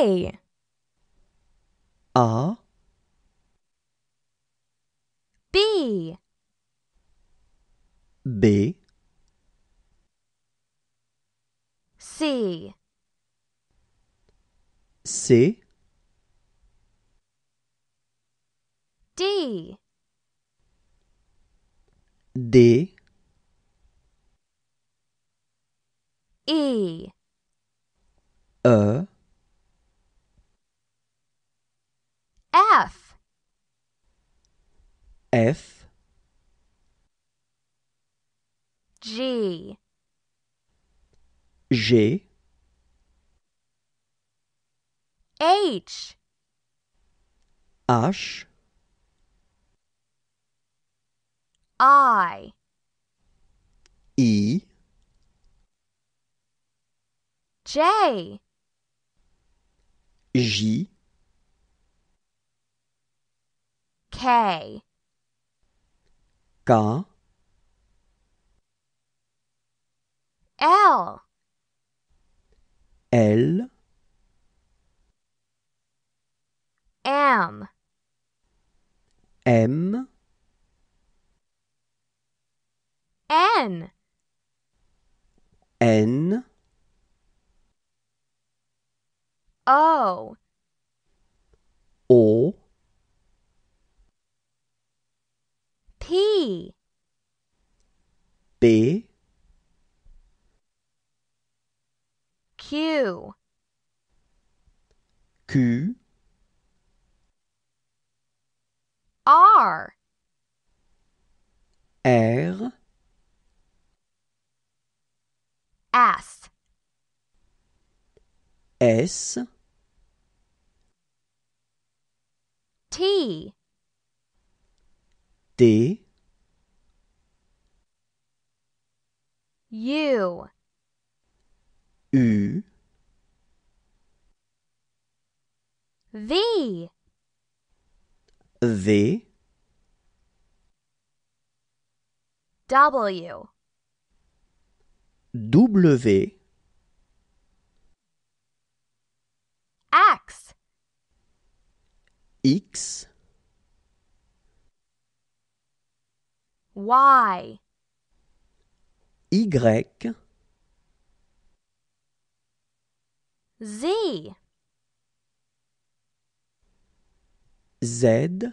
A A, B. B, C. C, D. D, E. E, F. F, G. G, H. H, I. I, J. J, K. K, L. L, M. M, N. N, O, P. P, Q. Q, R. R, S. S, T. T, U U, V. V, W. W, X. X, Y Y, Z. Z,